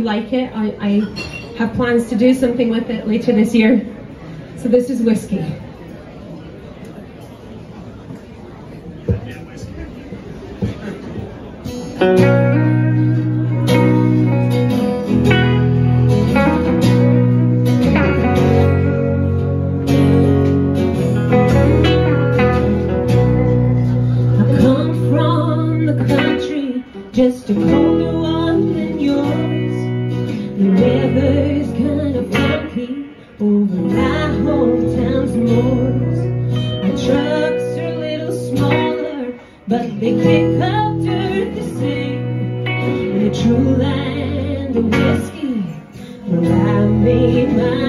like it. I, I have plans to do something with it later this year. So this is whiskey. I come from the country just a colder one than yours. The weather's kind of funky over my hometown's moors. Our trucks are a little smaller, but they kick up dirt the same. In the true land of whiskey, where I made my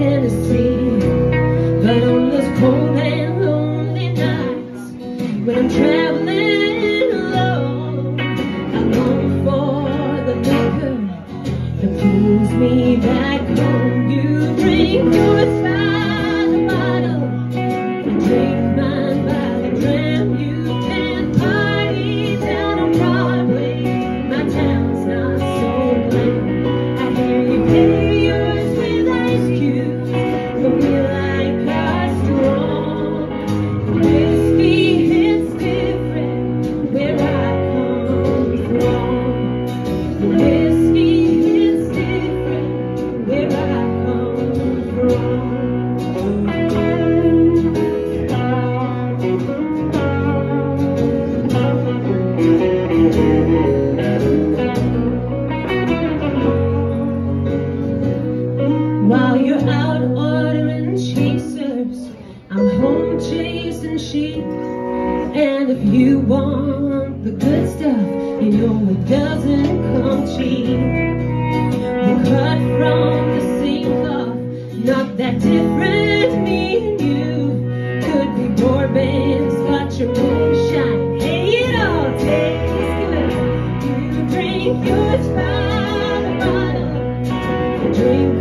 Tennessee. But on those cold and lonely nights when I'm traveling that pulls me back home. You drink yours While you're out ordering chasers, I'm home chasing sheep. And if you want the good stuff, you know it doesn't come cheap. We're cut from the same cloth, not that different, me and you. Could be bourbon, scotch, or moonshine. Hey, it all tastes good. You drink yours by the bottle. Drink